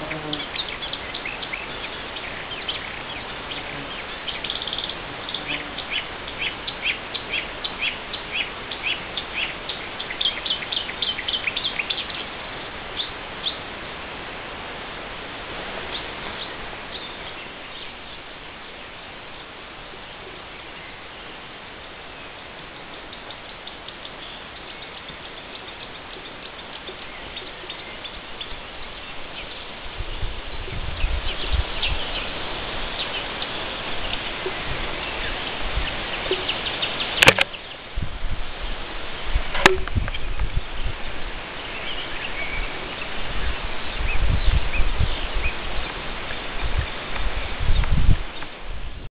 Mm-hmm.